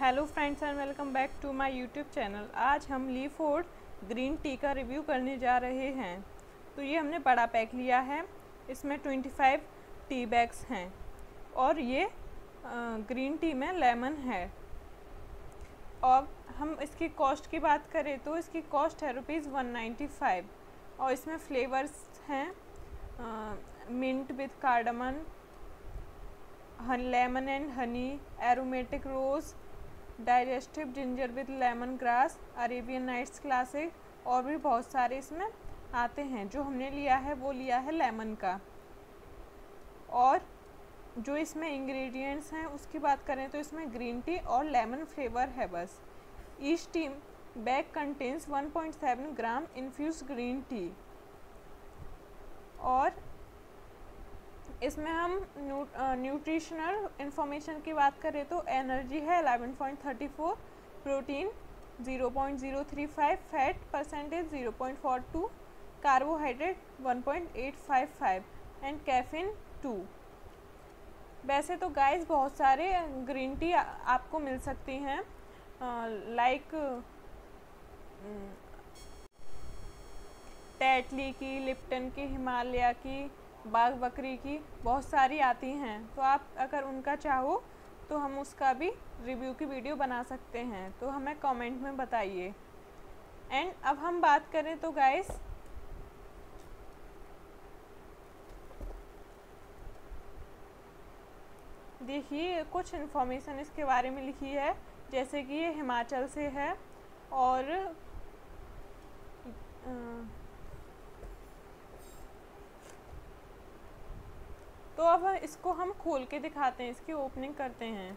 Hello friends and welcome back to my YouTube channel आज हम Lee Ford green tea का review करने जा रहे हैं। तो ये हमने बड़ा पैक लिया है। इसमें 25 टी बैग्स हैं। और ये ग्रीन टी में लेमन है। और हम इसकी कॉस्ट की बात करें तो इसकी कॉस्ट है रुपीज़ वन और इसमें फ्लेवर्स हैं mint with cardamom lemon and honey aromatic rose digestive ginger with lemongrass, Arabian Nights classic और भी बहुत सारे इसमें आते हैं। जो हमने लिया है, वो लिया है लेमन का। और जो इसमें इंग्रेडिएंट्स हैं, उसकी बात करें तो इसमें ग्रीन टी और लेमन फ्लेवर है बस। Each tea bag contains 1.7 gram infuse green tea. और इसमें हम न्यूट्रिशनल इंफॉर्मेशन की बात करें तो एनर्जी है 11.34 protein 0.035 fat percentage 0.42 carbohydrate 1.855 and caffeine 2 वैसे तो गाइस बहुत सारे ग्रीन टी आपको मिल सकती हैं लाइक टैटली की लिप्टन की हिमालय की बाग बकरी की बहुत सारी आती हैं तो आप अगर उनका चाहो तो हम उसका भी रिव्यू की वीडियो बना सकते हैं। तो हमें कमेंट में बताइए। एंड अब हम बात करें तो गाइस देखिए कुछ इन्फॉर्मेशन इसके बारे में लिखी है जैसे कि ये हिमाचल से है और आ, तो अब इसको हम खोल के दिखाते हैं, इसकी ओपनिंग करते हैं।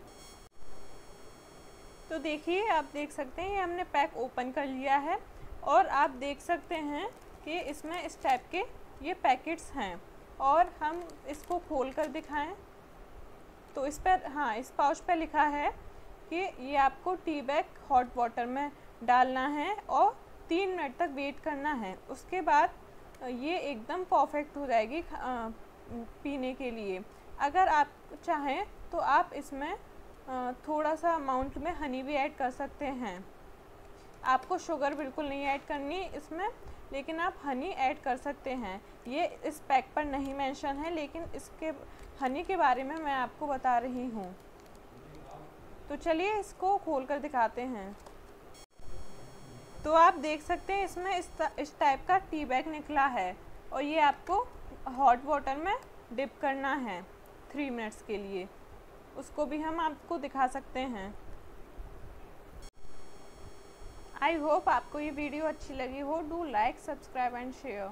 तो देखिए, आप देख सकते हैं, ये हमने पैक ओपन कर लिया है और आप देख सकते हैं कि इसमें इस टाइप के ये पैकेट्स हैं और हम इसको खोल कर दिखाएँ। तो इस पर हाँ इस पाउच पर लिखा है कि ये आपको टी बैग हॉट वाटर में डालना है और तीन मिनट तक वेट करना है। उसके बाद ये एकदम परफेक्ट हो जाएगी पीने के लिए। अगर आप चाहें तो आप इसमें थोड़ा सा अमाउंट में हनी भी ऐड कर सकते हैं। आपको शुगर बिल्कुल नहीं ऐड करनी इसमें, लेकिन आप हनी ऐड कर सकते हैं। ये इस पैक पर नहीं मेंशन है, लेकिन इसके हनी के बारे में मैं आपको बता रही हूँ। तो चलिए इसको खोल कर दिखाते हैं। तो आप देख सकते हैं इसमें इस इस टाइप का टी बैग निकला है। और ये आपको हॉट वाटर में डिप करना है थ्री मिनट्स के लिए। उसको भी हम आपको दिखा सकते हैं। आई होप आपको ये वीडियो अच्छी लगी हो। Do like subscribe and share